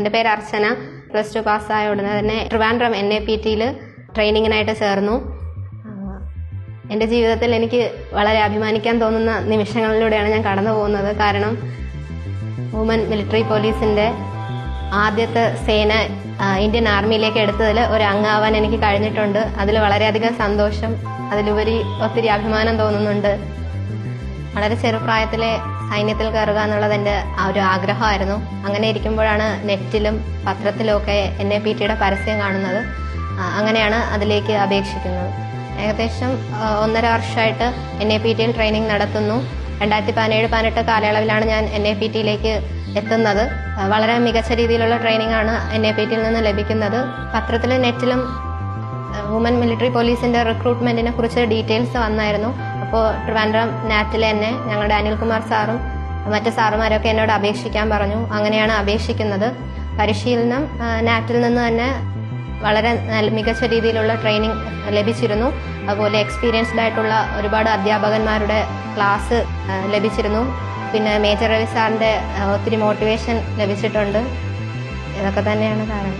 എന്റെ പേര് അർച്ചന. Plus two പാസ്സായ ഉടനെ തന്നെ ട്രിവാൻഡ്രം എൻ എ പി ടിയിൽ ട്രെയിനിങ്ങിനായിട്ട് ചേർന്നു. എന്റെ ജീവിതത്തിൽ എനിക്ക് വളരെ അഭിമാനിക്കാൻ തോന്നുന്ന നിമിഷങ്ങളിലൂടെയാണ് ഞാൻ കടന്നു പോകുന്നത്. കാരണം വുമൻ മിലിറ്ററി പോലീസിന്റെ ആദ്യത്തെ സേന ഇന്ത്യൻ ആർമിയിലേക്ക് എടുത്തതിൽ ഒരു അംഗാവാൻ എനിക്ക് കഴിഞ്ഞിട്ടുണ്ട്. അതിൽ വളരെയധികം സന്തോഷം അതിലുപരി ഒത്തിരി അഭിമാനം തോന്നുന്നുണ്ട്. വളരെ ചെറുപ്രായത്തിലെ സൈന്യത്തിൽ കയറുക എന്നുള്ളത് എന്റെ ഒരു ആഗ്രഹമായിരുന്നു. അങ്ങനെ ഇരിക്കുമ്പോഴാണ് നെറ്റിലും പത്രത്തിലും ഒക്കെ എൻ എ പി ടിയുടെ പരസ്യം കാണുന്നത്. അങ്ങനെയാണ് അതിലേക്ക് അപേക്ഷിക്കുന്നത്. ഏകദേശം ഒന്നര വർഷമായിട്ട് എൻ എ പി ടിയിൽ ട്രെയിനിങ് നടത്തുന്നു. രണ്ടായിരത്തി പതിനേഴ് പതിനെട്ട് കാലയളവിലാണ് ഞാൻ എൻ എ പി ടിയിലേക്ക് എത്തുന്നത്. വളരെ മികച്ച രീതിയിലുള്ള ട്രെയിനിങ് ആണ് എൻ എ പി ടിയിൽ നിന്ന് ലഭിക്കുന്നത്. പത്രത്തിലും നെറ്റിലും വുമൻ മിലിറ്ററി പോലീസിന്റെ റിക്രൂട്ട്മെന്റിനെ കുറിച്ച് ഡീറ്റെയിൽസ് വന്നായിരുന്നു. അപ്പോൾ ട്രിവാൻഡ്രം നാറ്റിൽ തന്നെ ഞങ്ങളുടെ അനിൽകുമാർ സാറും മറ്റു സാറുമാരൊക്കെ എന്നോട് അപേക്ഷിക്കാൻ പറഞ്ഞു. അങ്ങനെയാണ് അപേക്ഷിക്കുന്നത്. പരിശീലനം നാറ്റിൽ നിന്ന് തന്നെ വളരെ മികച്ച രീതിയിലുള്ള ട്രെയിനിങ് ലഭിച്ചിരുന്നു. അതുപോലെ എക്സ്പീരിയൻസ്ഡ് ആയിട്ടുള്ള ഒരുപാട് അധ്യാപകന്മാരുടെ ക്ലാസ് ലഭിച്ചിരുന്നു. പിന്നെ മേജർ രവി സാറിന്റെ ഒത്തിരി മോട്ടിവേഷൻ ലഭിച്ചിട്ടുണ്ട്. ഇതൊക്കെ തന്നെയാണ് കാരണം.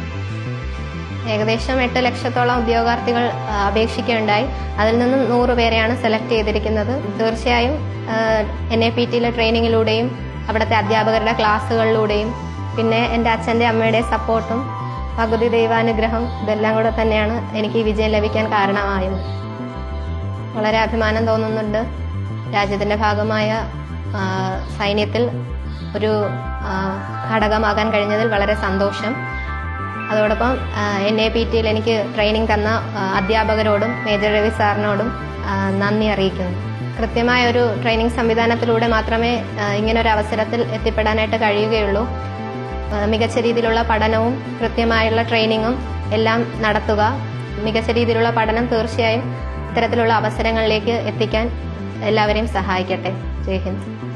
ഏകദേശം എട്ട് ലക്ഷത്തോളം ഉദ്യോഗാർത്ഥികൾ അപേക്ഷിക്കുകയുണ്ടായി. അതിൽ നിന്നും നൂറ് പേരെയാണ് സെലക്ട് ചെയ്തിരിക്കുന്നത്. തീർച്ചയായും എൻ എ പി ടിയിലെ ട്രെയിനിങ്ങിലൂടെയും അവിടുത്തെ അധ്യാപകരുടെ ക്ലാസ്സുകളിലൂടെയും പിന്നെ എന്റെ അച്ഛന്റെ അമ്മയുടെ സപ്പോർട്ടും പകുതി ദൈവാനുഗ്രഹം ഇതെല്ലാം കൂടെ തന്നെയാണ് എനിക്ക് ഈ വിജയം ലഭിക്കാൻ കാരണമായത്. വളരെ അഭിമാനം തോന്നുന്നുണ്ട്. രാജ്യത്തിന്റെ ഭാഗമായ സൈന്യത്തിൽ ഒരു ഘടകമാകാൻ കഴിഞ്ഞതിൽ വളരെ സന്തോഷം. അതോടൊപ്പം എൻ എ പി ടിയിൽ എനിക്ക് ട്രെയിനിങ് തന്ന അധ്യാപകരോടും മേജർ രവി സാറിനോടും നന്ദി അറിയിക്കുന്നു. കൃത്യമായ ഒരു ട്രെയിനിങ് സംവിധാനത്തിലൂടെ മാത്രമേ ഇങ്ങനൊരു അവസരത്തിൽ എത്തിപ്പെടാനായിട്ട് കഴിയുകയുള്ളൂ. മികച്ച രീതിയിലുള്ള പഠനവും കൃത്യമായുള്ള ട്രെയിനിങ്ങും എല്ലാം നടത്തുക മികച്ച രീതിയിലുള്ള പഠനം തീർച്ചയായും ഇത്തരത്തിലുള്ള അവസരങ്ങളിലേക്ക് എത്തിക്കാൻ എല്ലാവരെയും സഹായിക്കട്ടെ. ജയ് ഹിന്ദ്.